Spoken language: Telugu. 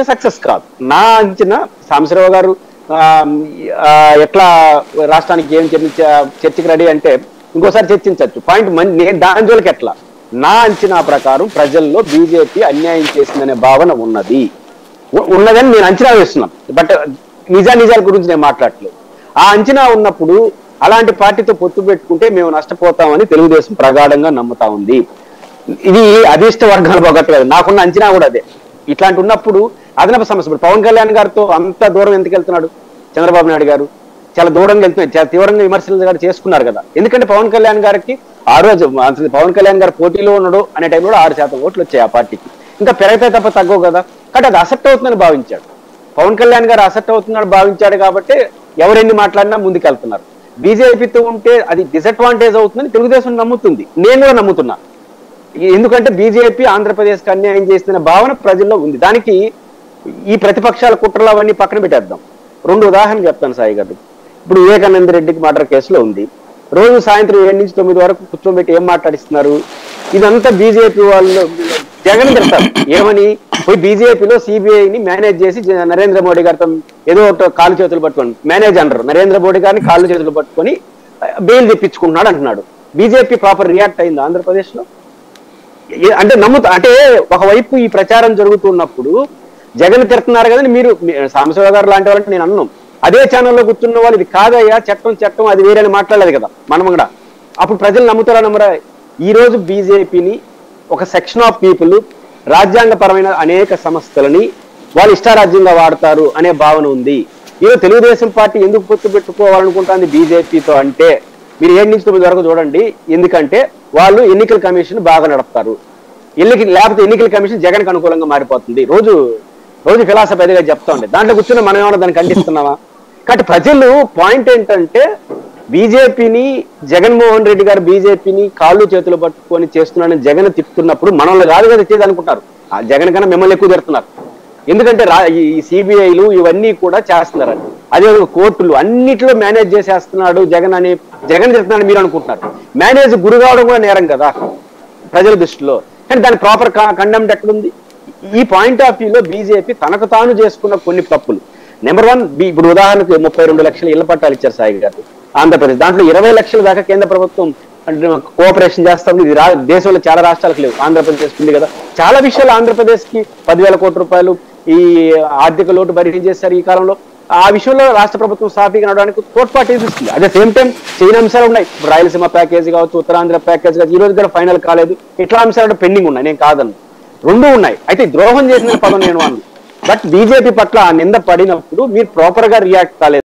ఉంటే సక్సెస్ కాదు. నా అంచనా సాంబశివరావు గారు ఎట్లా రాష్ట్రానికి ఏం చర్చించ చర్చకి రెడీ అంటే ఇంకోసారి చర్చించవచ్చు పాయింట్ మన్- నేను దాని జోలికి ఎట్లా? నా అంచనా ప్రకారం ప్రజల్లో బీజేపీ అన్యాయం చేసిందనే భావన ఉన్నది. ఉన్నదని నేను అంచనా వేస్తున్నాను. బట్ నిజా నిజాల గురించి నేను మాట్లాడట్లేదు. ఆ అంచనా ఉన్నప్పుడు అలాంటి పార్టీతో పొత్తు పెట్టుకుంటే మేము నష్టపోతామని తెలుగుదేశం ప్రగాఢంగా నమ్ముతా ఉంది. ఇది అధిష్ట వర్గాలు పోగొట్టలేదు నాకున్న అంచనా కూడా అదే. ఇట్లాంటి ఉన్నప్పుడు అదనపు సమస్య. ఇప్పుడు పవన్ కళ్యాణ్ గారితో అంత దూరం ఎందుకు వెళ్తున్నాడు చంద్రబాబు నాయుడు గారు? చాలా దూరంగా వెళ్తున్నాయి చాలా తీవ్రంగా విమర్శలు గారు చేసుకున్నారు కదా. ఎందుకంటే పవన్ కళ్యాణ్ గారికి ఆ రోజు అసలు పవన్ కళ్యాణ్ గారు పోటీలో ఉన్నాడు అనే టైంలో ఆరు శాతం ఓట్లు వచ్చాయి ఆ పార్టీకి. ఇంకా పెరగతాయి తప్ప తగ్గవు కదా. కాబట్టి అది అసెప్ట్ అవుతుందని భావించాడు. పవన్ కళ్యాణ్ గారు అసెప్ట్ అవుతున్నాడు భావించాడు కాబట్టి ఎవరెన్ని మాట్లాడినా ముందుకెళ్తున్నారు. బీజేపీతో ఉంటే అది డిసడ్వాంటేజ్ అవుతుందని తెలుగుదేశం నమ్ముతుంది. నేను కూడా నమ్ముతున్నా. ఎందుకంటే బీజేపీ ఆంధ్రప్రదేశ్కి అన్యాయం చేస్తున్న భావన ప్రజల్లో ఉంది. దానికి ఈ ప్రతిపక్షాల కుట్రలు అవన్నీ పక్కన పెట్టేద్దాం. రెండు ఉదాహరణ చెప్తాను సాయి గారు. ఇప్పుడు వివేకానంద రెడ్డికి మర్డర్ కేసులో ఉంది. రోజు సాయంత్రం ఏడు నుంచి తొమ్మిది వరకు కూర్చోబెట్టి ఏం మాట్లాడిస్తున్నారు? ఇదంతా బీజేపీ వాళ్ళు జగన్ పెడతారు. ఏమని? పోయి బీజేపీలో సిబిఐని మేనేజ్ చేసి నరేంద్ర మోడీ గారితో ఏదో ఒకటి కాలు చేతులు పట్టుకొని మేనేజ్ అంటారు. నరేంద్ర మోడీ గారిని కాళ్ళు చేతులు పట్టుకొని బెయిల్ తెప్పించుకుంటున్నాడు అంటున్నాడు. బీజేపీ ప్రాపర్ రియాక్ట్ అయింది ఆంధ్రప్రదేశ్లో? అంటే నమ్ముతా అంటే ఒకవైపు ఈ ప్రచారం జరుగుతున్నప్పుడు జగన్ తిడుతున్నారు కదండి మీరు సాంబశివ గారు లాంటి వాళ్ళంటే నేను అన్నాం. అదే ఛానల్లో కూర్చున్న వాళ్ళు ఇది కాదయ్యా చట్టం చట్టం అది వేరే అని మాట్లాడలేదు కదా మనం కూడా. అప్పుడు ప్రజలు నమ్ముతారా నమ్మరా? ఈ రోజు బీజేపీని ఒక సెక్షన్ ఆఫ్ పీపుల్ రాజ్యాంగపరమైన అనేక సంస్థలని వాళ్ళు ఇష్టారాజ్యంగా వాడతారు అనే భావన ఉంది. ఈరోజు తెలుగుదేశం పార్టీ ఎందుకు పొత్తు పెట్టుకోవాలనుకుంటుంది బీజేపీతో అంటే మీరు ఏడు నుంచి తొమ్మిది వరకు చూడండి. ఎందుకంటే వాళ్ళు ఎన్నికల కమిషన్ బాగా నడుపుతారు. ఎన్నిక లేకపోతే ఎన్నికల కమిషన్ జగన్కి అనుకూలంగా మారిపోతుంది. రోజు రోజు ఫిలాసఫీ అదిగా చెప్తా ఉండే. దాంట్లో కూర్చున్న మనం ఏమైనా దాన్ని ఖండిస్తున్నావా కాబట్టి ప్రజలు పాయింట్ ఏంటంటే బీజేపీని జగన్మోహన్ రెడ్డి గారు బీజేపీని కాళ్ళు చేతులు పట్టుకొని చేస్తున్నాడని జగన్ తిప్పుతున్నప్పుడు మనల్ని కాదు కదా చేయాలనుకుంటారు అనుకుంటారు. ఆ జగన్ కన్నా మిమ్మల్ని ఎక్కువ తిడుతున్నారు. ఎందుకంటే రా ఈ సిబిఐలు ఇవన్నీ కూడా చేస్తున్నారు అదే కోర్టులు అన్నిట్లో మేనేజ్ చేసేస్తున్నాడు జగన్ అని జగన్ చేస్తున్నాడు మీరు అనుకుంటున్నారు. మేనేజ్ గురి కావడం కూడా నేరం కదా ప్రజల దృష్టిలో. కానీ దాని ప్రాపర్ కండెమ్ట్ ఎక్కడుంది? ఈ పాయింట్ ఆఫ్ వ్యూలో బీజేపీ తనకు తాను చేసుకున్న కొన్ని తప్పులు. నెంబర్ వన్ ఇప్పుడు ఉదాహరణకు ముప్పై రెండు లక్షల ఇళ్ళ పట్టాలు ఇచ్చారు సాయి గారు. ఆంధ్రప్రదేశ్. దాంట్లో ఇరవై లక్షల దాకా కేంద్ర ప్రభుత్వం కోఆపరేషన్ చేస్తాం ఇది రా- దేశంలో చాలా రాష్ట్రాలకు లేవు. ఆంధ్రప్రదేశ్ ఉంది కదా. చాలా విషయాలు ఆంధ్రప్రదేశ్కి పదివేల కోట్ల రూపాయలు ఈ ఆర్థిక లోటు భర్తీ చేశారు ఈ కాలంలో? ఆ విషయంలో రాష్ట్ర ప్రభుత్వం సాఫీగా నడవడానికి తోడ్పాటు ఇస్తుంది? అదే సేమ్ టైం చేయని అంశాలు ఉన్నాయి. రాయలసీమ ప్యాకేజ్ కావచ్చు ఉత్తరాంధ్ర ప్యాకేజ్ కావచ్చు ఈ రోజు కూడా ఫైనల్ కాలేదు. ఇట్లా అంశాలు పెండింగ్ ఉన్నాయి నేను కాదను రెండు ఉన్నాయి. అయితే ద్రోహం చేసిన పదం నేను అన్నాను బట్ బీజేపీ పట్ల ఆ నింద పడినప్పుడు మీరు ప్రాపర్గా రియాక్ట్ కాలేదు.